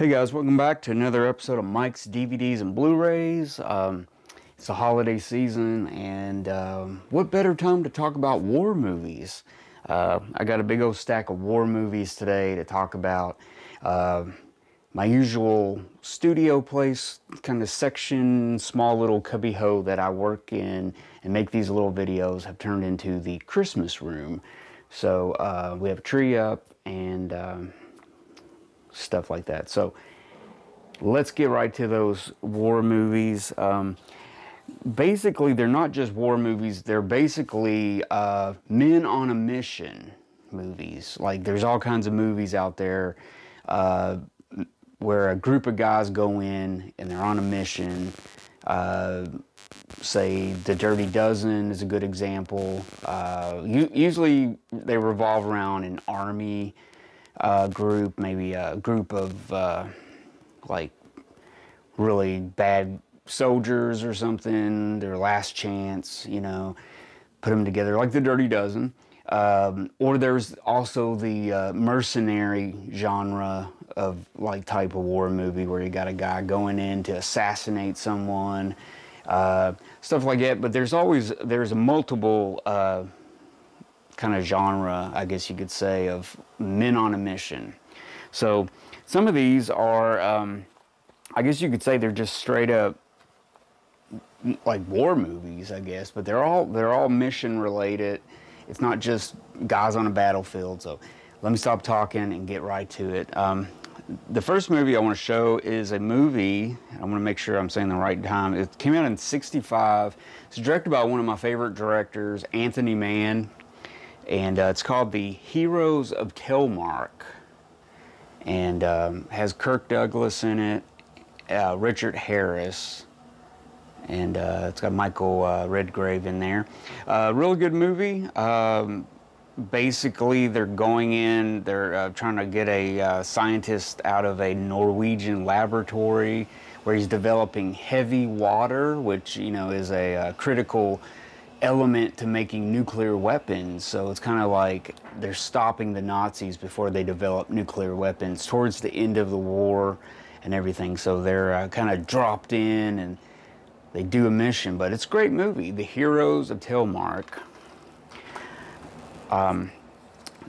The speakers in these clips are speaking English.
Hey guys, welcome back to another episode of Mike's DVDs and Blu-rays. Um, it's the holiday season, and um, what better time to talk about war movies? Uh, I got a big old stack of war movies today to talk about. Uh, my usual studio place, kind of section, small little cubbyhole that I work in and make these little videos have turned into the Christmas room. So uh, we have a tree up and um, stuff like that. So let's get right to those war movies. Um, basically, they're not just war movies, they're basically uh, men on a mission movies. Like, there's all kinds of movies out there uh, where a group of guys go in and they're on a mission. Uh, say The Dirty Dozen is a good example. Uh, usually they revolve around an army uh, group, maybe a group of uh, like really bad soldiers or something, their last chance, you know, put them together like the Dirty Dozen. Um, or there's also the uh, mercenary genre of like type of war movie where you got a guy going in to assassinate someone, uh, stuff like that. But there's always there's a multiple uh, kind of genre, I guess you could say, of men on a mission. So some of these are, um, I guess you could say they're just straight up like war movies, I guess, but they're all they're all mission related. It's not just guys on a battlefield. So let me stop talking and get right to it. Um, the first movie I want to show is a movie. I want to make sure I'm saying the right time. It came out in '65. It's directed by one of my favorite directors, Anthony Mann and uh, it's called The Heroes of Telemark, and um, has Kirk Douglas in it, uh, Richard Harris, and uh, it's got Michael uh, Redgrave in there. Uh, really good movie. Um, basically, they're going in, they're uh, trying to get a scientist out of a Norwegian laboratory where he's developing heavy water, which you know is a critical element to making nuclear weapons. So it's kind of like they're stopping the Nazis before they develop nuclear weapons towards the end of the war and everything. So they're uh, kind of dropped in and they do a mission. But it's a great movie, The Heroes of Telemark. Um,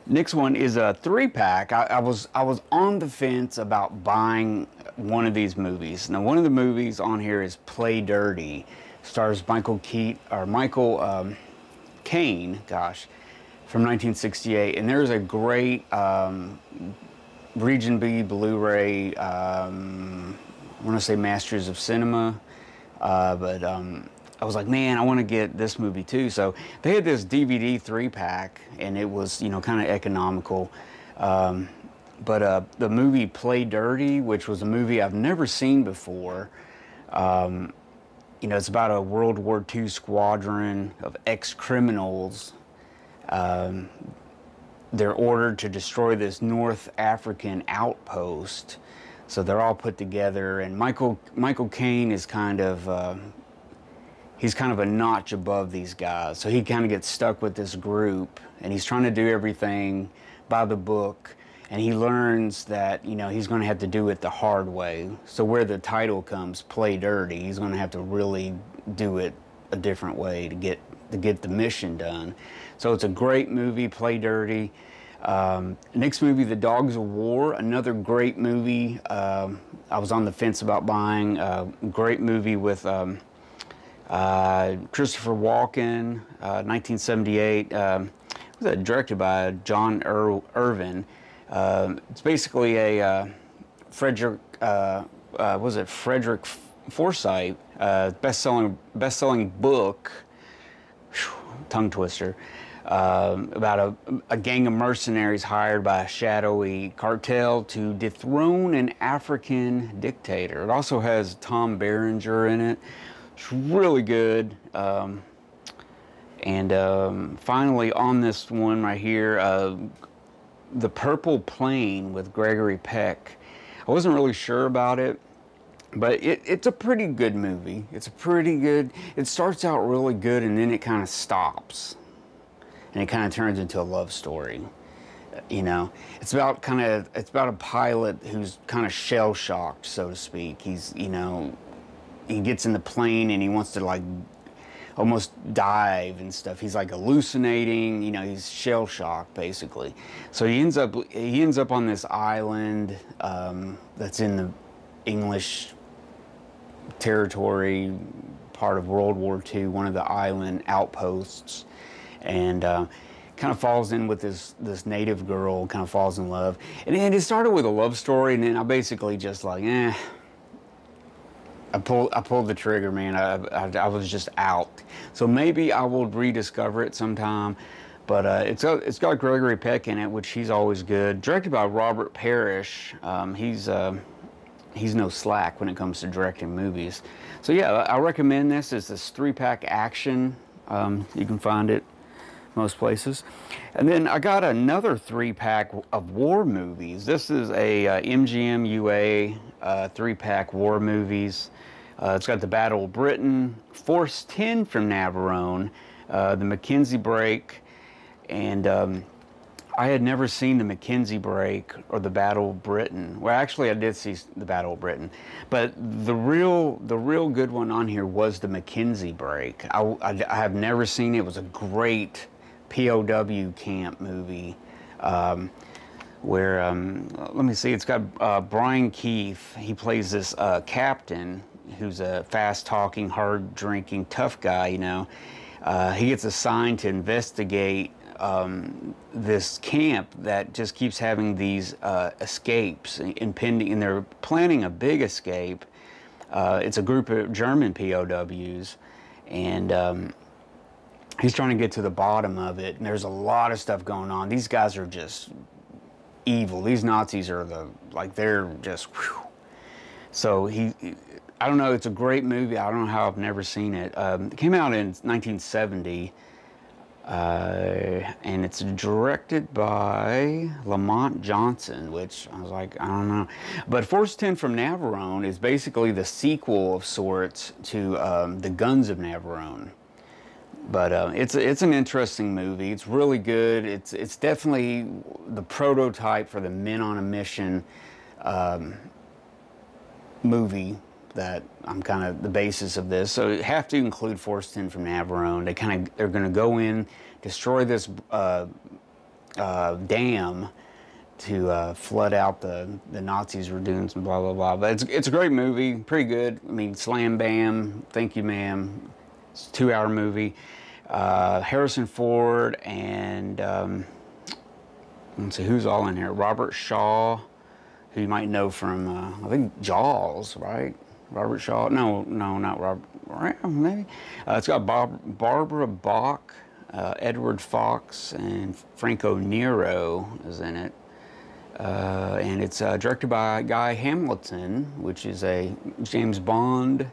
next one is a three pack. I, I, was I was on the fence about buying one of these movies. Now one of the movies on here is Play Dirty stars Michael Keat or Michael um, gosh, from 1968, and there's a great um, Region B Blu-ray. Um, I want to say Masters of Cinema, uh, but um, I was like, man, I want to get this movie too. So they had this DVD three pack, and it was you know kind of economical. Um, but uh, the movie Play Dirty, which was a movie I've never seen before, um, you know, it's about a World War II squadron of ex-criminals. Um, they're ordered to destroy this North African outpost. So they're all put together, and Michael Michael Caine is kind of uh, he's kind of a notch above these guys. So he kind of gets stuck with this group, and he's trying to do everything by the book and he learns that you know he's going to have to do it the hard way. So where the title comes, play dirty, he's going to have to really do it a different way to get to get the mission done. So it's a great movie, Play Dirty. Um, next movie, The Dogs of War, another great movie. Um, I was on the fence about buying. A great movie with um, uh, Christopher Walken, uh, 1978. Um, was that directed by John Ir- Irvin? Uh, it's basically a uh, Frederick, uh, uh was it Frederick Forsyth, uh, best-selling best-selling book, whew, tongue twister, um, about a, a, gang of mercenaries hired by a shadowy cartel to dethrone an African dictator. It also has Tom Berenger in it. It's really good. Um, and um, finally, on this one right here, uh, the Purple Plain with Gregory Peck. I wasn't really sure about it, but it, it's a pretty good movie. It's a pretty good, it starts out really good and then it kind of stops. And it kind of turns into a love story. you know, it's about kind of it's about a pilot who's kind of shell shocked, so to speak. He's you know, he gets in the plane and he wants to like almost dive and stuff. He's like hallucinating, you know, he's shell shocked basically. So he ends up he ends up on this island um, that's in the English territory, part of World War II, one of the island outposts, and. Uh, kind of falls in with this this native girl, kind of falls in love, and, and it started with a love story, and then I basically just like, eh, I pulled I pulled the trigger, man. I, I, I, was just out. So maybe I will rediscover it sometime. But uh, it's got, it's got Gregory Peck in it, which he's always good. Directed by Robert Parrish. Um, he's uh, he's no slack when it comes to directing movies. So yeah, I recommend this. It's this three pack action. Um, you can find it most places. And then I got another three pack of war movies. This is a uh, MGM UA uh, three pack war movies. Uh, it's got the Battle of Britain, Force 10 from Navarone, uh, the McKenzie Break, and um, I had never seen the McKenzie Break or the Battle of Britain. Well, actually, I did see the Battle of Britain, but the real the real good one on here was the McKenzie Break. I, I, I have never seen it. It was a great POW camp movie. Um, where um, let me see, it's got uh, Brian Keith. He plays this uh, captain who's a fast-talking, hard-drinking, tough guy. You know, uh, he gets assigned to investigate um, this camp that just keeps having these uh, escapes impending, and they're planning a big escape. Uh, it's a group of German POWs, and um, he's trying to get to the bottom of it. And there's a lot of stuff going on. These guys are just evil. These Nazis are the like they're just. Whew. So he, I don't know. It's a great movie. I don't know how I've never seen it. Um, it came out in 1970, uh, and it's directed by Lamont Johnson, which I was like, I don't know. But Force 10 from Navarone is basically the sequel of sorts to um, The Guns of Navarone. But uh, it's it's an interesting movie. It's really good. It's it's definitely the prototype for the Men on a Mission um, movie that I'm kind of the basis of this. So you have to include 10 from Navarone. They kind of they're going to go in, destroy this uh, uh, dam to uh, flood out the the Nazis were doing some blah blah blah. But it's it's a great movie, pretty good. I mean, slam bam, thank you, ma'am. It's a two hour movie. Uh, Harrison Ford and um, let's see who's all in here. Robert Shaw, who you might know from uh, I think Jaws, right? Robert Shaw. No, no, not Robert. Maybe. Uh, it's got Bob, Barbara Bach, uh, Edward Fox, and Franco Nero is in it. Uh, and it's uh, directed by Guy Hamilton, which is a James Bond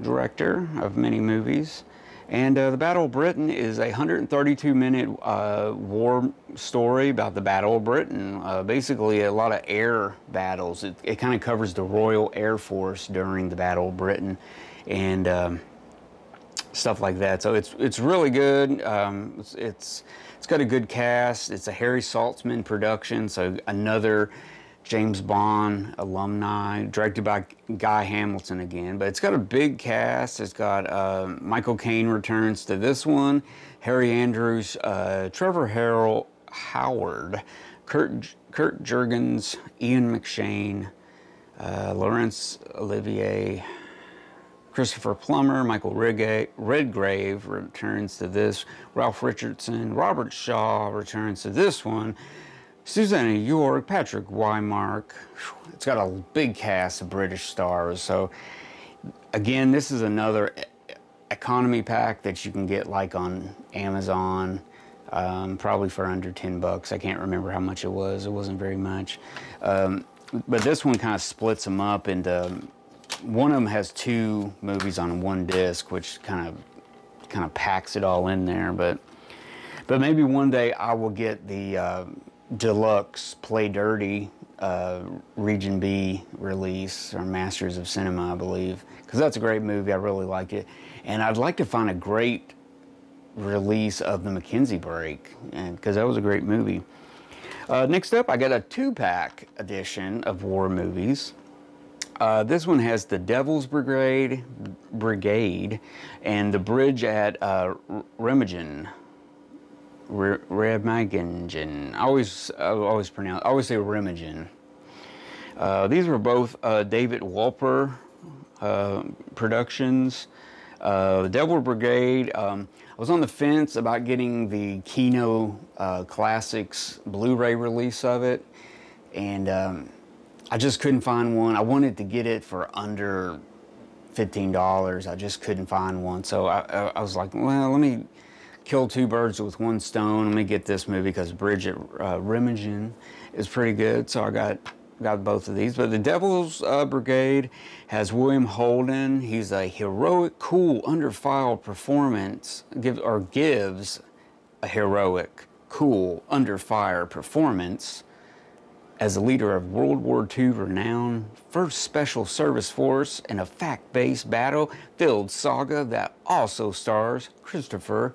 director of many movies. And uh, the Battle of Britain is a 132 minute uh, war story about the Battle of Britain. Uh, basically, a lot of air battles. It, it kind of covers the Royal Air Force during the Battle of Britain and um, stuff like that. So it's it's really good. Um, it's, it's it's got a good cast. It's a Harry Saltzman production, so another James Bond alumni, directed by Guy Hamilton again. But it's got a big cast. It's got uh, Michael Caine returns to this one, Harry Andrews, uh, Trevor Harrell, Howard, Kurt, Kurt Jurgens, Ian McShane, uh, Laurence Olivier, Christopher Plummer, Michael Redgrave returns to this, Ralph Richardson, Robert Shaw returns to this one. Susannah York, Patrick Wymark. It's got a big cast of British stars. So, again, this is another economy pack that you can get like on Amazon, um, probably for under 10 bucks. I can't remember how much it was. It wasn't very much. Um, but this one kind of splits them up into one of them has two movies on one disc, which kind of kind of packs it all in there. But but maybe one day I will get the uh, deluxe Play Dirty uh, Region B release or Masters of Cinema, I believe, because that's a great movie. I really like it, and I'd like to find a great release of the McKenzie Break, because that was a great movie. Uh, next up, I got a two-pack edition of war movies. Uh, this one has the Devil's Brigade, Brigade, and the bridge at uh, Remagen. Remagen. I always, I always pronounce, I always say Remagen. Uh, these were both uh, David Wolper uh, productions. Uh, Devil Brigade, um, I was on the fence about getting the Kino uh, Classics Blu-ray release of it, and um, I just couldn't find one. I wanted to get it for under $15. I just couldn't find one, so I, I was like, well, let me kill two birds with one stone. Let me get this movie because Bridget uh, Remagen is pretty good, so I got got both of these. But the Devil's uh, Brigade has William Holden. He's a heroic, cool, under fire performance, give, or gives a heroic, cool, under fire performance as the leader of World War II renowned 1st Special Service Force in a fact-based battle-filled saga that also stars Christopher,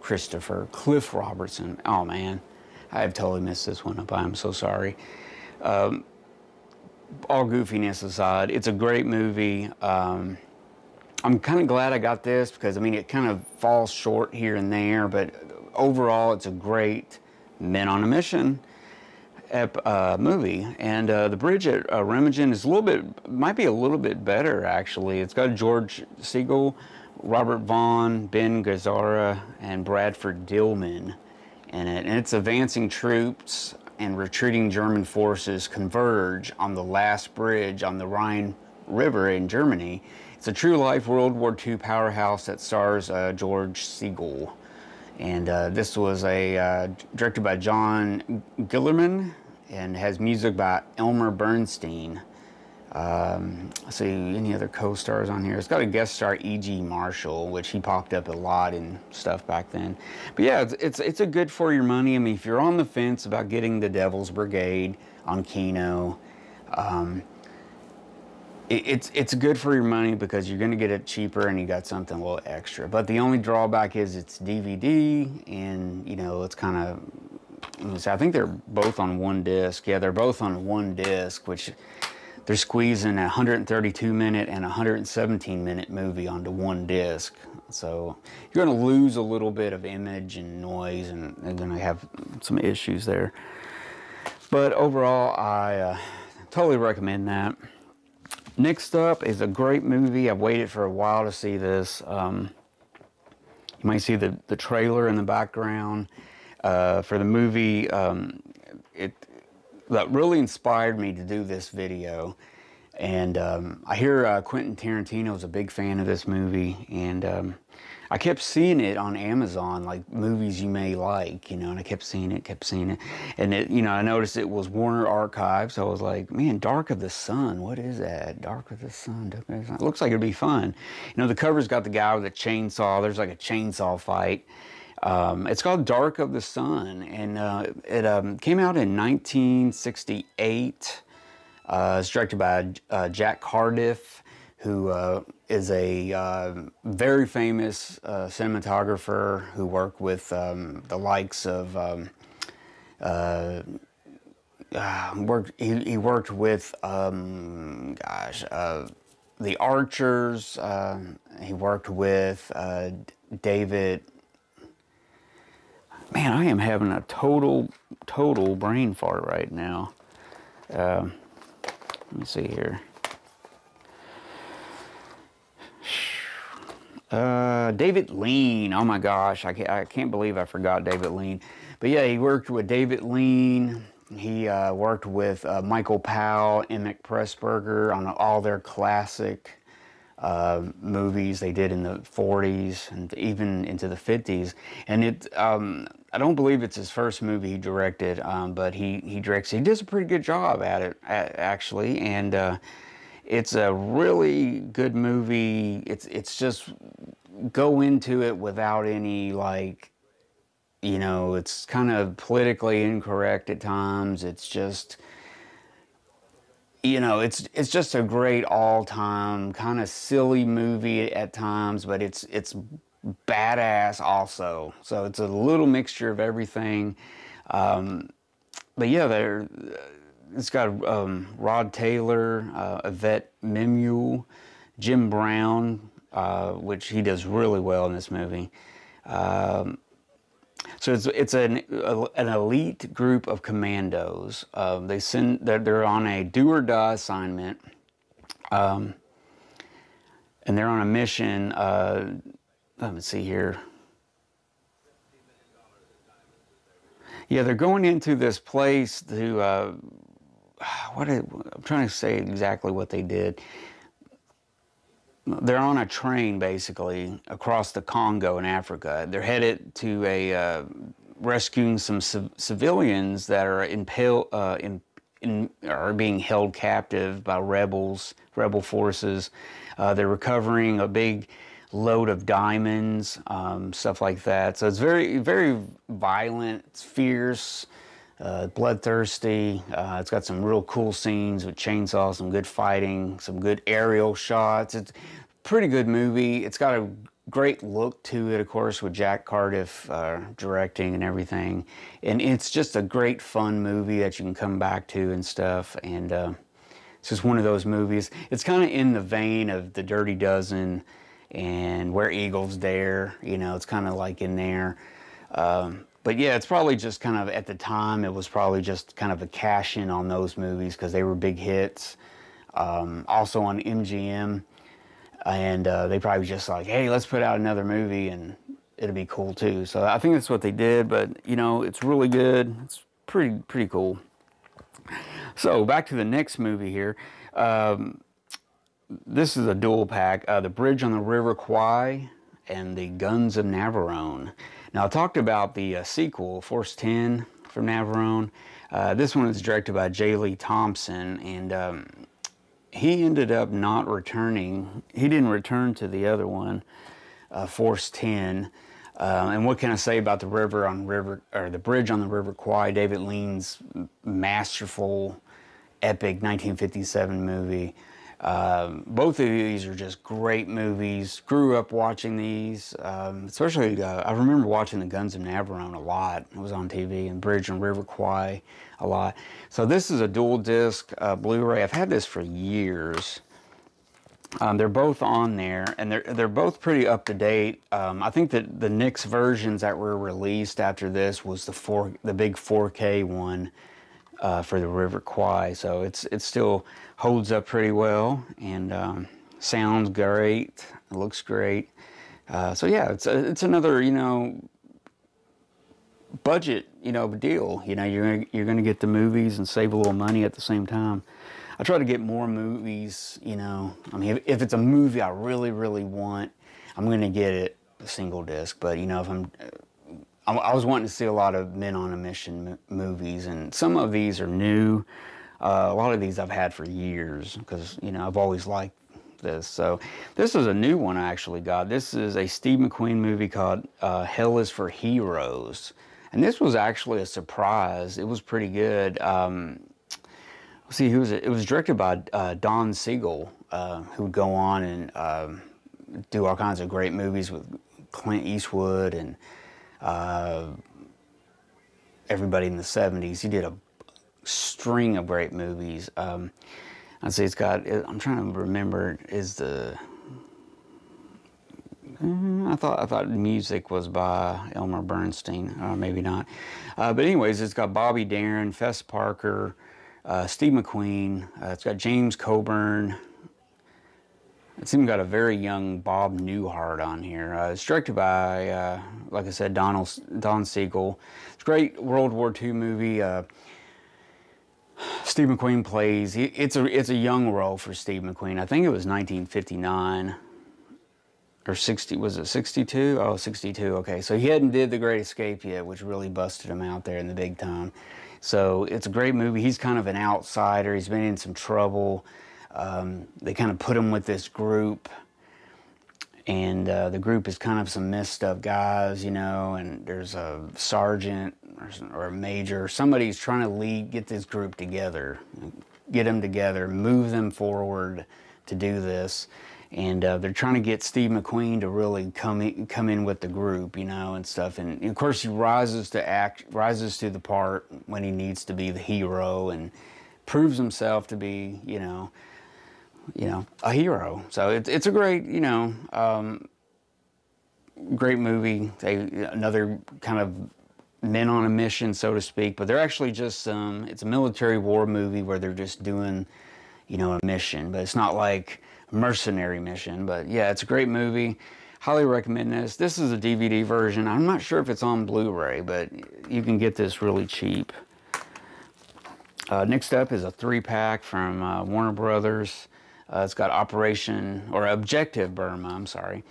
Christopher Cliff Robertson. Oh man, I have totally missed this one up. I'm so sorry. Um, all goofiness aside, it's a great movie. Um, I'm kind of glad I got this because I mean it kind of falls short here and there, but overall it's a great Men on a Mission uh, movie. And uh, the bridge at uh, Remagen is a little bit, might be a little bit better actually. It's got George Segal, Robert Vaughn, Ben Gazzara, and Bradford Dillman in it. And it's advancing troops and retreating German forces converge on the last bridge on the Rhine River in Germany. It's a true life World War II powerhouse that stars uh, George Segal. And uh, this was a uh, directed by John Guillermin and has music by Elmer Bernstein. Um, see, any other co-stars on here? It's got a guest star, E.G. Marshall, which he popped up a lot in stuff back then. But yeah, it's, it's, it's a good for your money. I mean, if you're on the fence about getting the Devil's Brigade on Kino, um, it, it's it's good for your money because you're going to get it cheaper and you got something a little extra. But the only drawback is it's DVD and you know it's kind of. I think they're both on one disc. Yeah, they're both on one disc, which they're squeezing a 132 minute and 117 minute movie onto one disc. So you're going to lose a little bit of image and noise and they're going to have some issues there. But overall, I uh, totally recommend that. Next up is a great movie. I've waited for a while to see this. Um, you might see the, the trailer in the background uh, for the movie. Um, it, that really inspired me to do this video. And um, I hear uh, Quentin Tarantino is a big fan of this movie, and um, I kept seeing it on Amazon, like movies you may like, you know, and I kept seeing it, kept seeing it. And it, you know, I noticed it was Warner Archive, so I was like, man, Dark of the Sun, what is that? Dark of the Sun, Dark of the Sun. It looks like it'd be fun. You know, the cover's got the guy with a chainsaw, there's like a chainsaw fight. Um, it's called Dark of the Sun, and uh, it um, came out in 1968. Uh, it's directed by uh, Jack Cardiff, who uh, is a uh, very famous uh, cinematographer who worked with um, the likes of um, worked he, he, worked with um, gosh the Archers. he worked with David Man, I am having a total, total brain fart right now. Uh, let me see here. Uh, David Lean. Oh my gosh, I can't, I can't believe I forgot David Lean. But yeah, he worked with David Lean. He uh, worked with uh, Michael Powell, Emeric Pressburger on all their classic uh, movies they did in the 40s and even into the 50s. And it, um, I don't believe it's his first movie he directed, um, but he, he directs, he does a pretty good job at it, actually. And uh, it's a really good movie. It's, it's just go into it without any like, you know, it's kind of politically incorrect at times. It's just, you know, it's it's just a great all-time kind of silly movie at times, but it's it's badass also. So it's a little mixture of everything. Um, but yeah, there. It's got um, Rod Taylor, uh, Yvette Mimieux, Jim Brown, uh, which he does really well in this movie. Um, so it's it's an an elite group of commandos. Uh, they send they're, they're, on a do or die assignment, um, and they're on a mission. Let me see here. Yeah, they're going into this place to uh, what I'm trying to say exactly what they did. They're on a train basically across the Congo in Africa. They're headed to a uh, rescuing some civilians that are impale, uh, in, in, are being held captive by rebels, rebel forces. Uh, they're recovering a big load of diamonds, um, stuff like that. So it's very, very violent, it's fierce, uh, bloodthirsty. Uh, it's got some real cool scenes with chainsaws, some good fighting, some good aerial shots. It's pretty good movie. It's got a great look to it, of course, with Jack Cardiff uh, directing and everything. And it's just a great fun movie that you can come back to and stuff. And uh, it's just one of those movies. It's kind of in the vein of The Dirty Dozen and Where Eagles Dare. You know, it's kind of like in there. Um, but yeah, it's probably just kind of at the time, it was probably just kind of a cash in on those movies because they were big hits. Um, also on MGM, and uh, they probably just like, hey, let's put out another movie and it'll be cool too. So I think that's what they did, but you know, it's really good. It's pretty pretty cool. So back to the next movie here. Um, this is a dual pack, uh, The Bridge on the River Kwai and The Guns of Navarone. Now I talked about the uh, sequel, Force 10 from Navarone. Uh, this one is directed by J. Lee Thompson and um, he ended up not returning. He didn't return to the other one, uh, Force 10. Uh, and what can I say about the river on river or the bridge on the River Kwai? David Lean's masterful, epic 1957 movie. Um, both of these are just great movies. Grew up watching these, um, especially uh, I remember watching The Guns of Navarone a lot. It was on TV and Bridge and River Kwai a lot. So this is a dual disc uh, Blu-ray. I've had this for years. Um, they're both on there, and they're they're both pretty up to date. Um, I think that the Nix versions that were released after this was the four the big 4K one uh, for the River Kwai. So it's it still holds up pretty well and um, sounds great. Looks great. Uh, so yeah, it's a, it's another you know budget you know deal. You know you're gonna, you're going to get the movies and save a little money at the same time. I try to get more movies. You know, I mean if, if it's a movie I really really want, I'm going to get it a single disc. But you know if I'm I was wanting to see a lot of Men on a Mission movies, and some of these are new. Uh, a lot of these I've had for years because you know I've always liked this. So this is a new one I actually got. This is a Steve McQueen movie called uh, Hell is for Heroes, and this was actually a surprise. It was pretty good. Um, see, who was it? It was directed by uh, Don Siegel, uh, who would go on and um, do all kinds of great movies with Clint Eastwood and uh, everybody in the 70s. He did a string of great movies. Um, I'd say it's got, I'm trying to remember, is the, I thought I thought music was by Elmer Bernstein, uh, maybe not. Uh, but anyways, it's got Bobby Darin, Fess Parker, uh, Steve McQueen. Uh, it's got James Coburn, it's even got a very young Bob Newhart on here. Uh, it's directed by, uh, like I said, Donald, Don Siegel. It's a great World War II movie. Uh, Steve McQueen plays. It's a it's a young role for Steve McQueen. I think it was 1959 or 60. Was it 62? Oh, 62. Okay, so he hadn't did The Great Escape yet, which really busted him out there in the big time. So it's a great movie. He's kind of an outsider. He's been in some trouble. Um, they kind of put him with this group, and uh, the group is kind of some messed up guys, you know, and there's a sergeant or, or a major. Somebody's trying to lead, get this group together, get them together, move them forward to do this. and uh, they're trying to get Steve McQueen to really come in, come in with the group, you know, and stuff. And, and, of course, he rises to act, rises to the part when he needs to be the hero, and proves himself to be, you know, you know, a hero. So it's it's a great, you know, um, great movie. They another kind of men on a mission, so to speak. But they're actually just um, it's a military war movie where they're just doing, you know, a mission. But it's not like a mercenary mission. But yeah, it's a great movie. Highly recommend this. This is a DVD version. I'm not sure if it's on Blu-ray, but you can get this really cheap. Uh, next up is a three-pack from uh, Warner Brothers. Uh, it's got Operation, or Objective Burma, I'm sorry.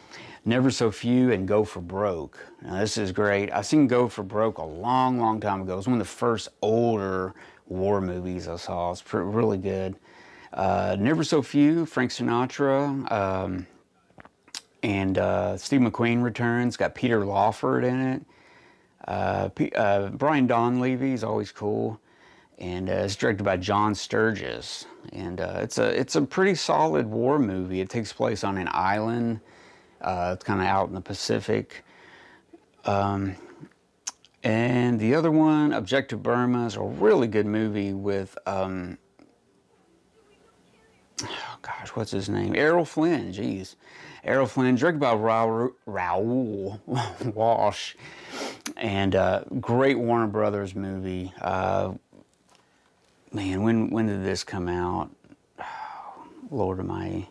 Never So Few and Go for Broke. Now, this is great. I've seen Go for Broke a long, long time ago. It was one of the first older war movies I saw. It's really good. Uh, Never So Few, Frank Sinatra, um, and uh, Steve McQueen returns. Got Peter Lawford in it. Uh, uh, Brian Donlevy is always cool, and uh, it's directed by John Sturges. And uh, it's a it's a pretty solid war movie. It takes place on an island. it's kind of out in the Pacific. Um, and the other one, Objective Burma, is a really good movie with um, oh gosh, what's his name? Errol Flynn, jeez. Errol Flynn, directed by Raoul, Raoul Walsh. And uh, great Warner Brothers movie. Man, when, when did this come out? Oh, Lord my, I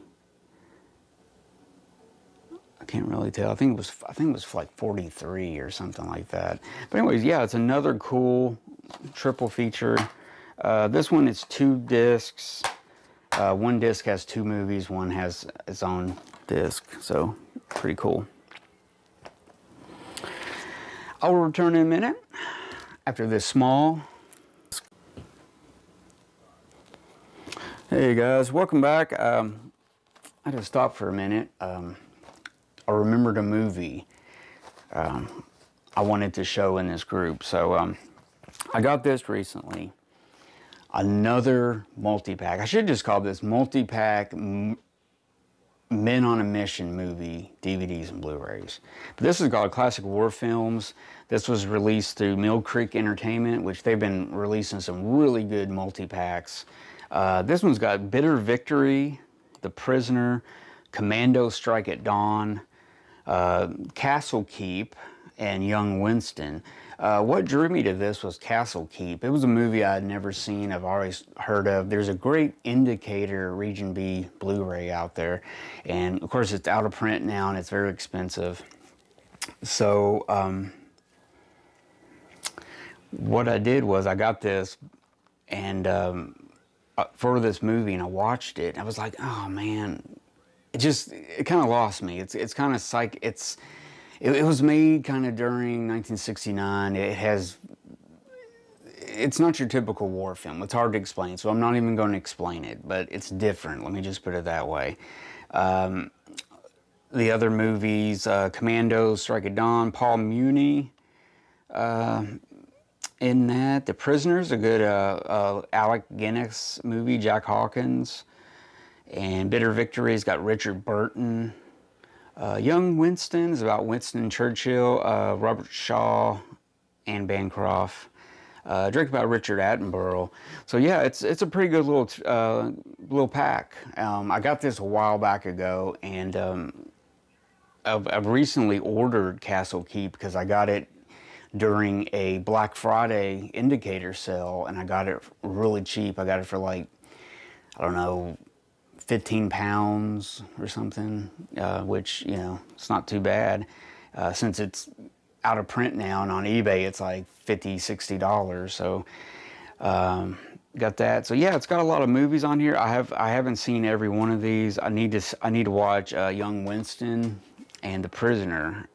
I can't really tell. I think it was I think it was like 43 or something like that. But anyways, yeah, it's another cool triple feature. Uh, this one is two discs. Uh, one disc has two movies, one has its own disc, so pretty cool. I will return in a minute after this small. Hey guys, welcome back. Um, I just stopped for a minute. Um, I remembered a movie um, I wanted to show in this group. So um, I got this recently another multi-pack. I should just call this multi-pack Men on a Mission movie DVDs and Blu-rays. This is called Classic War Films. This was released through Mill Creek Entertainment, which they've been releasing some really good multi-packs. Uh, this one's got Bitter Victory, The Prisoner, Commando Strike at Dawn, uh, Castle Keep, and Young Winston. Uh, what drew me to this was Castle Keep. It was a movie I'd never seen, I've always heard of. There's a great Indicator Region B Blu-ray out there, and of course it's out of print now and it's very expensive. So um, what I did was I got this and um, for this movie and I watched it. I was like, oh man, it just it kind of lost me. It's it's kind of psych. It's it, it was made kind of during 1969. It has, it's not your typical war film. It's hard to explain, so I'm not even going to explain it, but it's different. Let me just put it that way. Um, the other movies, uh, Commando, Strike at Dawn, Paul Muni, uh, in that. The Prisoners, a good uh, uh, Alec Guinness movie, Jack Hawkins. And Bitter Victory's got Richard Burton. Uh, Young Winston is about Winston Churchill, uh, Robert Shaw, and Bancroft. Uh, by Richard Attenborough. So yeah, it's it's a pretty good little uh, little pack. Um, I got this a while back ago, and um, I've, I've, recently ordered Castle Keep because I got it during a Black Friday indicator sale, and I got it really cheap. I got it for like I don't know 15 pounds or something, uh, which, you know, it's not too bad. Uh, since it's out of print now and on eBay, it's like 50 $60. So, um, got that. So yeah, it's got a lot of movies on here. I have I haven't seen every one of these. I need to I need to watch uh, Young Winston and The Prisoner,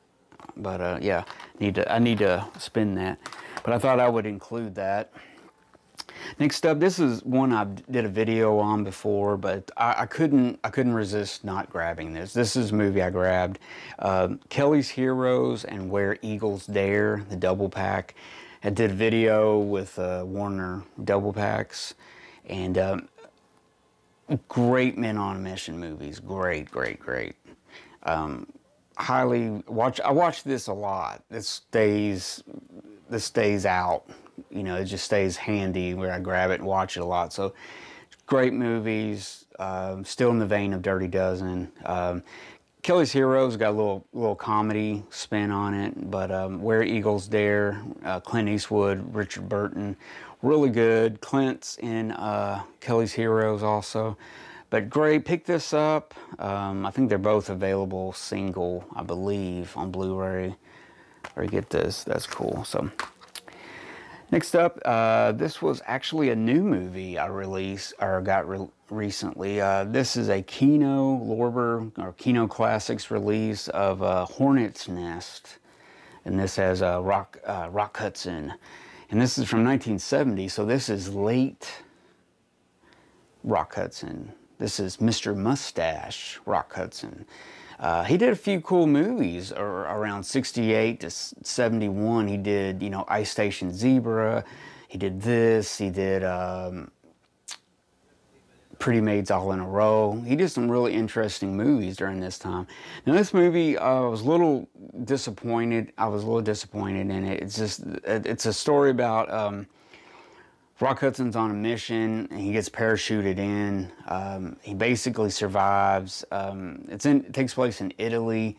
but uh, yeah, need to I need to spin that. But I thought I would include that. Next up, this is one I did a video on before, but I, I, couldn't I couldn't resist not grabbing this. This is a movie I grabbed. Uh, Kelly's Heroes and Where Eagles Dare, the double pack. I did a video with uh, Warner double packs, and um, great men on a mission movies. Great, great, great. Um, highly watch. I watch this a lot. This stays. This stays out. You know, it just stays handy where I grab it and watch it a lot. So, great movies. Um, still in the vein of Dirty Dozen. Um, Kelly's Heroes got a little little comedy spin on it, but um, Where Eagles Dare, uh, Clint Eastwood, Richard Burton, really good. Clint's in uh, Kelly's Heroes also. But great, pick this up. Um, I think they're both available single, I believe, on Blu-ray. Or get this, that's cool. So next up, uh, this was actually a new movie I released or got re recently. Uh, this is a Kino Lorber or Kino Classics release of uh, Hornet's Nest, and this has uh, Rock uh, Rock Hudson, and this is from 1970. So this is late Rock Hudson. This is Mr. Mustache, Rock Hudson. Uh, he did a few cool movies around 68 to 71. He did, you know, Ice Station Zebra. He did this. He did um, Pretty Maids All in a Row. He did some really interesting movies during this time. Now, this movie, uh, I was a little disappointed. I was a little disappointed in it. It's just, it's a story about. Um, Rock Hudson's on a mission and he gets parachuted in. Um, he basically survives. Um, it's in, it takes place in Italy.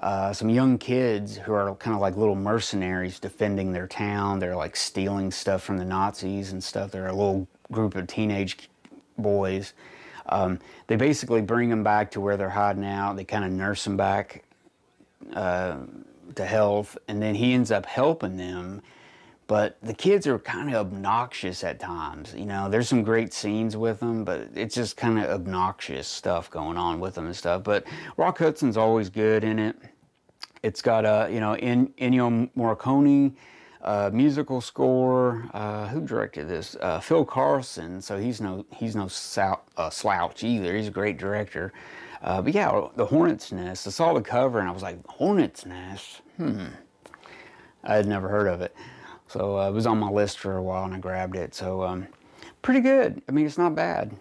Uh, some young kids who are kind of like little mercenaries defending their town. They're like stealing stuff from the Nazis and stuff. They're a little group of teenage boys. Um, they basically bring them back to where they're hiding out. They kind of nurse them back uh, to health, and then he ends up helping them but the kids are kind of obnoxious at times. You know, there's some great scenes with them, but it's just kind of obnoxious stuff going on with them and stuff. But Rock Hudson's always good in it. It's got a, you know, in, Ennio Morricone uh, musical score. Uh, who directed this? Uh, Phil Karlson. So he's no he's no uh, slouch either. He's a great director. Uh, but yeah, the Hornet's Nest. I saw the cover and I was like, Hornet's Nest. Hmm. I had never heard of it. So uh, it was on my list for a while and I grabbed it. So um, pretty good. I mean, it's not bad.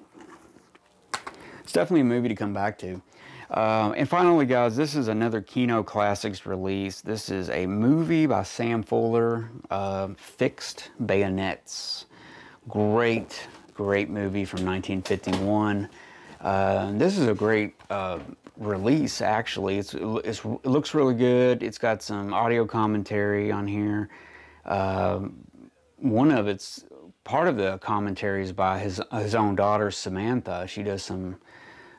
It's definitely a movie to come back to. Uh, and finally, guys, this is another Kino Classics release. This is a movie by Sam Fuller, uh, Fixed Bayonets. Great, great movie from 1951. Uh, this is a great uh, release, actually. It's, it's, it looks really good. It's got some audio commentary on here. Um, one of its part of the commentaries by his his own daughter Samantha. She does some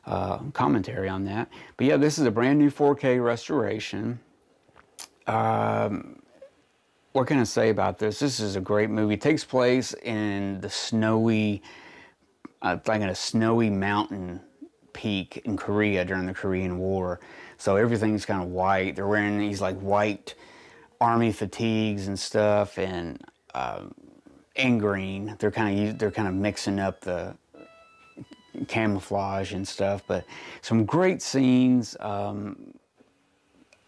uh, commentary on that. But yeah, this is a brand new 4K restoration. Um, what can I say about this? This is a great movie. It takes place in the snowy, uh, like in a snowy mountain peak in Korea during the Korean War. So everything's kind of white. They're wearing these like white army fatigues and stuff, and um, green. They're kind of they're kind of mixing up the camouflage and stuff, but some great scenes. Um,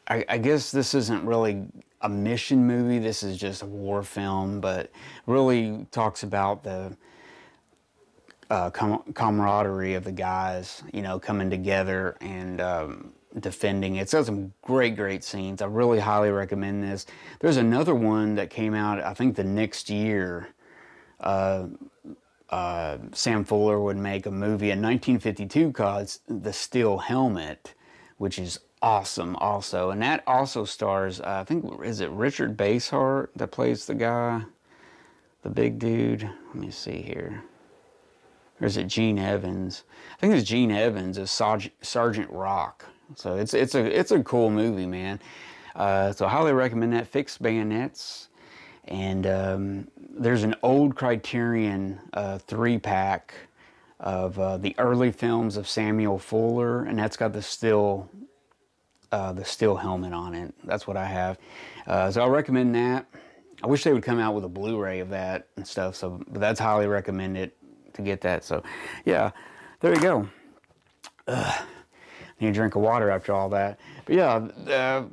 I, I, guess this isn't really a mission movie. This is just a war film, but really talks about the uh, com camaraderie of the guys, you know, coming together and um, defending it. It's got some great, great scenes. I really highly recommend this. There's another one that came out, I think, the next year. Uh, uh, Sam Fuller would make a movie in 1952 called The Steel Helmet, which is awesome also. And that also stars, uh, I think, is it Richard Basehart that plays the guy? The big dude? Let me see here. Or is it Gene Evans? I think it's Gene Evans as Sergeant Rock. So it's it's a it's a cool movie, man. Uh, so I highly recommend that. Fixed Bayonets, and um, there's an old Criterion uh, three pack of uh, the early films of Samuel Fuller, and that's got the still uh, the still helmet on it. That's what I have. Uh, so I recommend that. I wish they would come out with a Blu-ray of that and stuff. So, but that's highly recommended to get that. So, yeah, there you go. Ugh need a drink of water after all that. But yeah, uh,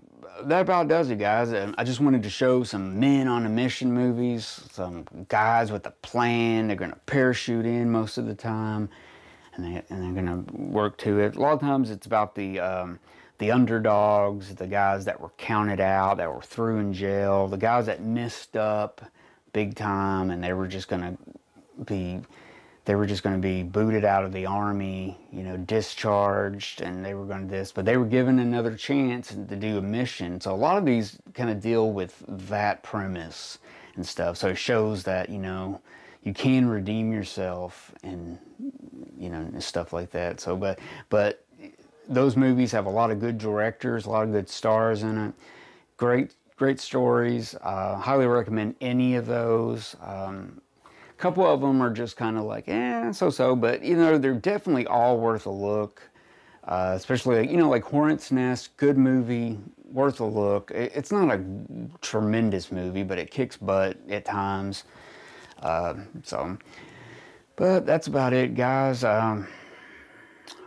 that about does it, guys. I just wanted to show some men on a mission movies, some guys with a plan. They're going to parachute in most of the time. and they and they're gonna work to it. A lot of times it's about the um, the underdogs, the guys that were counted out, that were through in jail, the guys that messed up big time, and they were just gonna be they were just going to be booted out of the army, you know, discharged, and they were going to this, but they were given another chance to do a mission. So a lot of these kind of deal with that premise and stuff. So it shows that you know you can redeem yourself and you know stuff like that. So, but but those movies have a lot of good directors, a lot of good stars in it. Great great stories. Uh, highly recommend any of those. Um, a couple of them are just kind of like, eh, so-so, but you know, they're definitely all worth a look. Uh, especially, you know, like Hornet's Nest, good movie, worth a look. It's not a tremendous movie, but it kicks butt at times. Uh, so, but that's about it, guys. Um,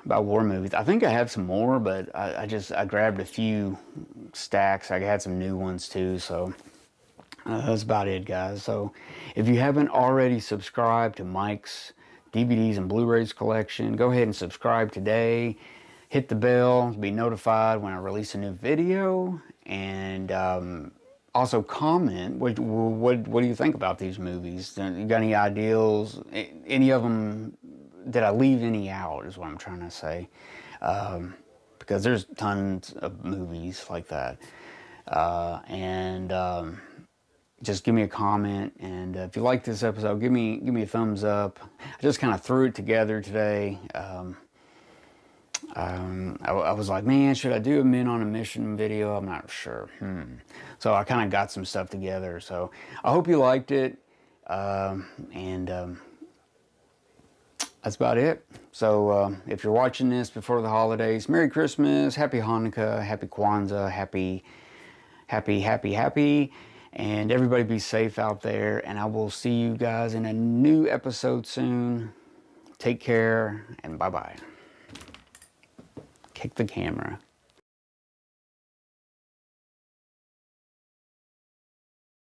about war movies. I think I have some more, but I, I, just I grabbed a few stacks. I had some new ones too, so uh, that's about it, guys. So if you haven't already subscribed to Mike's DVDs and Blu-rays collection, go ahead and subscribe today. Hit the bell to be notified when I release a new video. And um, also comment, what, what, what do you think about these movies? You got any ideals? Any of them, did I leave any out is what I'm trying to say. Um, because there's tons of movies like that. Uh, and... Um, just give me a comment and uh, if you like this episode give me give me a thumbs up. I just kind of threw it together today. Um, um, I, I, was like man should i do a men on a mission video? I'm not sure. Hmm. so i kind of got some stuff together. So i hope you liked it. Um, and um, that's about it. So uh, if you're watching this before the holidays merry christmas happy hanukkah happy kwanzaa happy happy happy happy and everybody be safe out there. And I will see you guys in a new episode soon. Take care and bye bye. Kick the camera.